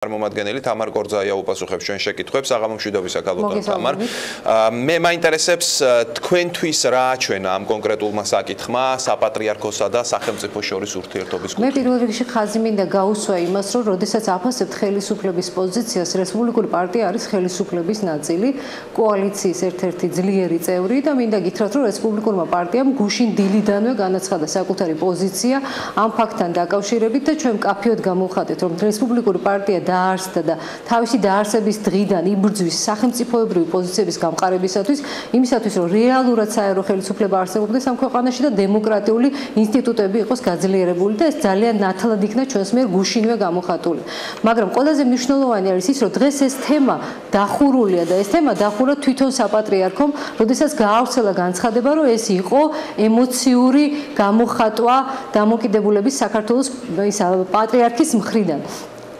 წარმომადგენელი თამარ კორძაია უპასუხებს ჩვენ შეკითხვებს აღამომშვიდობის აკალოდონ თამარ. მე მაინტერესებს თქვენთვის რა აჩვენა ამ კონკრეტულმა საკითხმა საპატრიარქოსა და სახელმწიფო შორის ურთიერთობის კუთხე. მე პირველ რიგში ხაზი მინდა გაუსვა იმას, რომ როდესაც აფასებთ ხელისუფლების პოზიციას, რესპუბლიკური პარტია არის ხელისუფლების ნაწილი, კოალიციის ერთ-ერთი ძლიერი წევრი და მინდა გითხრათ, რომ რესპუბლიკურმა პარტიამ გუშინ დილიდანვე განაცხადა საკუთარი პოზიცია ამ ფაქტთან დაკავშირებით და ჩვენ კაფეოდ გამოვხატეთ, რომ რესპუბლიკური პარტია დაარსდა და თავისი დაარსების დღიდან იბრძვის სახელმწიფოებრივი პოზიციების გამყარებისათვის, იმისათვის, რომ რეალურად საერო ხელისუფლება არსებობდეს ამ ქვეყანაში და დემოკრატიული ინსტიტუტები იყოს გაძლიერებული და ეს ძალიან ნათლად იქნა ჩვენს მიერ გუშინვე გამოხატული. მაგრამ ყველაზე მნიშვნელოვანი არის ის, რომ დღეს ეს თემა დახურულია და ეს თემა დახურა თვითონ საპატრიარქომ, როდესაც გაავრცელა განცხადება, რომ ეს იყო ემოციური გამოხატვა დამოკიდებულების საქართველოს ისა პატრიარქის მხრიდან.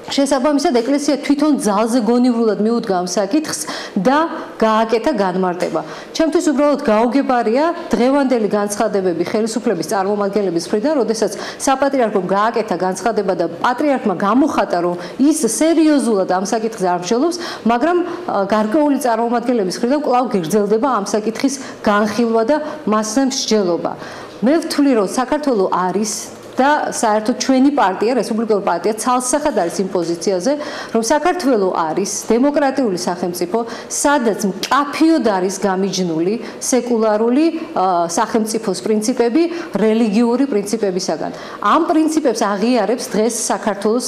შესაბამისად ეკლესია თვითონ ძალზე გონივრულად მიუდგა ამ საკითხს და გააკეთა განმარტება. ჩემთვის უბრალოდ გაუგებარია დღევანდელი განცხადებები ხელისუფლების წარმომადგენლების მხრიდან, როდესაც საპატრიარქომ გააკეთა განცხადება და პატრიარქმა გამოხატა, რომ ის სერიოზულად ამ საკითხს არ მსჯელობს, მაგრამ გარკვეული წარმომადგენლების მხრიდან კვლავ გრძელდება ამ საკითხის განხილვა და მასზე მსჯელობა. მე ვთვლი, რომ საქართველოს არის და საერთოდ ჩვენი პარტია, რესპუბლიკური პარტია ცალსახად არის იმ პოზიციაზე, რომ საქართველოს არის დემოკრატიული სახელმწიფო, სადაც მკაფიოდ არის გამიჯნული სეკულარული სახელმწიფოს პრინციპები რელიგიური პრინციპებისაგან. ამ პრინციპებს აღიარებს დღეს საქართველოს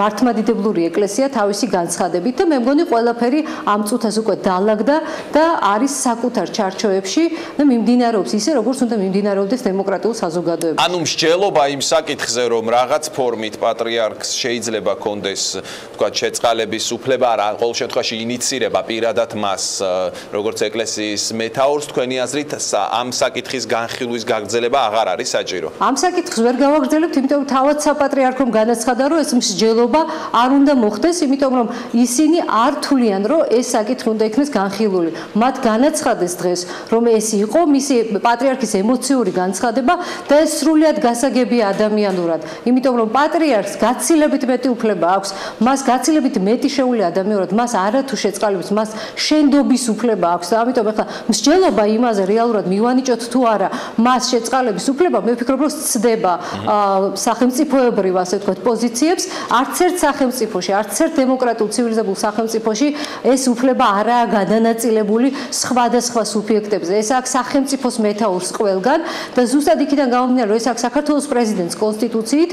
მართლმადიდებლური ეკლესია თავისი განცხადებით და მე მგონი ყველაფერი ამ წუთას უკვე დაალაგდა და არის საკუთარ ჩარჩოებში და მიმდინარეობს ისე, როგორც უნდა მიმდინარეობდეს დემოკრატიულ საზოგადოებაში. ანუ მსჯელობა იმ საკითხზე რომ რაღაც ფორმით პატრიარქს შეიძლება კონდეს თქვა შეწყალების უფლება რა ყოველ შემთხვევაში ინიცირება პირადად მას როგორც ეკლესიის მეტაურს თქვენი აზრით ამ საკითხის განხილვის გაგრძელება აღარ არის საჭირო? ამ საკითხს ვერ გავაგრძელებთ იმიტომ რომ თავად საპატრიარქომ განაცხადა რომ ეს მსჯელობა არ უნდა მოხდეს იმიტომ რომ ისინი არ თვლიან რომ ეს საკითხი უნდა იქნეს განხილული. მათ განაცხადეს დღეს რომ ეს იყო მისი პატრიარქის ემოციური განცხადება და ეს სრულად გასაგები ვიღებია ადამიანურად, იმიტომ რომ პატრიარქს გაცილებით მეტი უფლება აქვს, მას გაცილებით მეტი შეუძლია ადამიანურად, მას არათუ შეწყალებს, მას შენდობის უფლება აქვს ამიტომ ახლა მსჯელობა იმაზე რეალურად მივანიჭოთ თუ არა, მას შეწყალების უფლება, მე ვფიქრობ, რომ ცდება სახელმწიფოებრივ, ასე ვთქვათ, პოზიციებს, არც ერთ სახელმწიფოში, არც ერთ დემოკრატიულ ცივილიზებულ სახელმწიფოში ეს უფლება არაა გადანაწილებული სხვადასხვა სუბიექტებზე. ეს აქვს სახელმწიფოს მეტაურს ყველგან და ზუსტად იქიდან გამომდინარე, რომ ეს აქვს საქართველოს პრეზიდენტს პრეზიდენტს კონსტიტუციით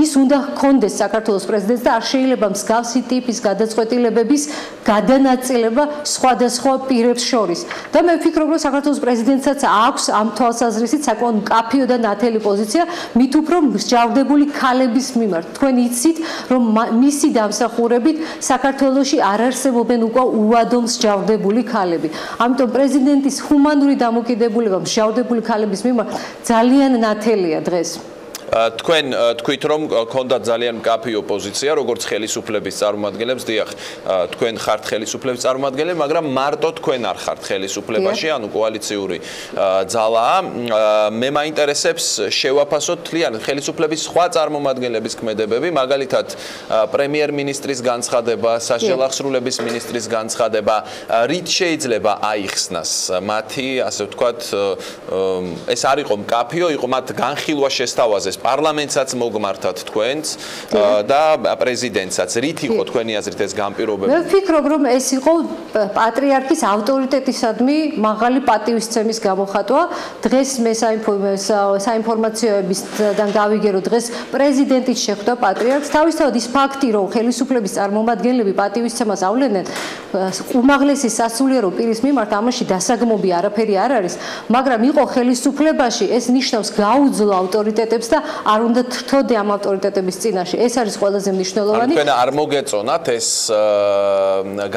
ის უნდა ჰქონდეს საქართველოს პრეზიდენტს და არ შეიძლება მსგავსი ტიპის გადაწყვეტილებების გადანაწილება სხვადასხვა პირებს შორის. და მე ვფიქრობ, რომ საქართველოს პრეზიდენტსაც აქვს ამ თვალსაზრისით საკმაოდ მკაფიო და ნათელი პოზიცია, მით უფრო მსჯავრდებული ქალების მიმართ. თქვენ იცით, რომ მისი დამსახურებით საქართველოში არ არსებობენ უკვე უადო მსჯავრდებული ქალები. ამიტომ პრეზიდენტის ჰუმანური დამოკიდებულება მსჯავრდებული ქალების მიმართ ძალიან ნათელია დღეს. თქვენ თქვით რომ ქონდა ძალიან მკაფიო პოზიცია როგორც ხელისუფლების წარმომადგენლებს. დიახ თქვენ ხართ ხელისუფლების წარმომადგენლები მაგრამ მარტო თქვენ არ ხართ ხელისუფლებაში. ანუ კოალიციური ძალაა მე მაინტერესებს შევაფასოთ თლიანად ხელისუფლების სხვა წარმომადგენლების ქმედებები მაგალითად პრემიერ-მინისტრის განცხადება სასჯელახსრულების მინისტრის განცხადება რით შეიძლება აიხსნას? მათი ასე ვთქვათ ეს არ იყო მკაფიო იყო მათ განხილვა შესთავაზეს პარლამენტსაც მოგმართათ თქვენც და პრეზიდენტსაც. რით იყო თქვენი აზრით ეს გამპირობები? მე ვფიქრობ, რომ ეს იყო პატრიარქის ავტორიტეტისადმი მაღალი პატივისცემის გამოხატვა. დღეს მე საინფორმაციოებისგან გავიგე, რომ დღეს პრეზიდენტიც შეხვდა პატრიარქს. თავისთავად ის ფაქტი, რომ ხელისუფლების წარმომადგენლები პატივისცემას ავლენენ უმაღლესი სასულიერო პირის მიმართ, ამაში დასაგმობი არაფერი არ არის, მაგრამ იყო ხელისუფლებაში, ეს ნიშნავს გაუძლო ავტორიტეტებს და არ უნდა თრთოდე ამ ავტორიტეტების წინაშე. ეს არის ყველაზე მნიშვნელოვანი. თქვენ არ მოგეწონათ ეს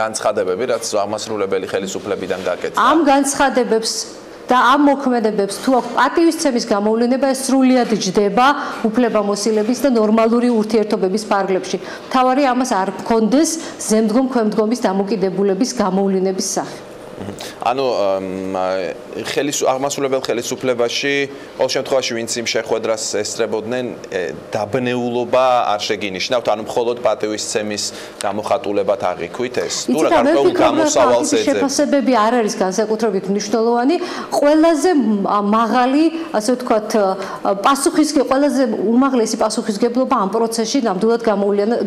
განცხადებები, რაც ამასრულებელი ხელისუფლებიდან გაკეთდა? ამ განცხადებებს და ამ მოქმედებებს თუ აქვს პატივისცემის გამოვლენა, ეს სრულიად ჯდება უფლებამოსილების და ნორმალური ურთიერთობების ფარგლებში. თავარი ამას არ გქონდეს ზემდგომ ქვემდგომის დამოკიდებულების გამოვლენების სახე. ანუ ხელის აღმასრულებელ ხელისუფლებაში ყოველ შემთხვევაში ვინც იმ შეხვედრას ესწრებოდნენ დაბნეულობა არ შეგინიშნავთ, ანუ მხოლოდ პატივისცემის გამოხატულებად აღიქვით ეს. თუ რა გარკვეულ გამოსავალს ეძებს. შეფასებები არ არის განსაკუთრებით მნიშვნელოვანი, ყველაზე მაღალი, ასე ვთქვათ, პასუხისგე ყველაზე უმაღლესი პასუხისგებლობა ამ პროცესში ნამდვილად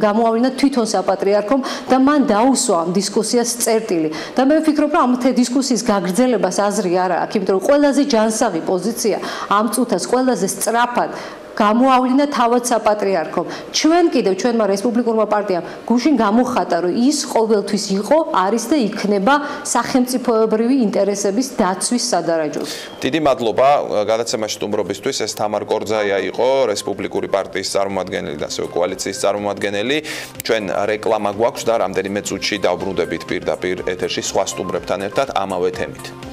გამოავლინა თვითონ საპატრიარქომ და მან დაუსვა ამ დისკუსიას წერტილი. და მე ვფიქრობ, რომ ამ თე დისკუსიის გაგრძელებას აზრი არ აქვს, იმიტომ რომ ყველაზე ჯანსაღი პოზიცია ამ წუთას ყველაზე სწრაფად გამოავლინა თავად საპატრიარქომ. ჩვენ კიდევ ჩვენმა რესპუბლიკურმა პარტიამ გუშინ გამოხატა, რომ ის ყოველთვის იყო, არის და იქნება სახელმწიფოებრივი ინტერესების დაცვის სადარაჯოზე. დიდი მადლობა გადაცემაში სტუმრობისთვის. ეს თამარ კორძაია იყო რესპუბლიკური პარტიის წარმომადგენელი და ასევე კოალიციის წარმომადგენელი. ჩვენ რეკლამა გვაქვს და რამდენიმე წუთში დავბრუნდებით პირდაპირ ეთერში სხვა სტუმრებთან ერთად ამავე თემით.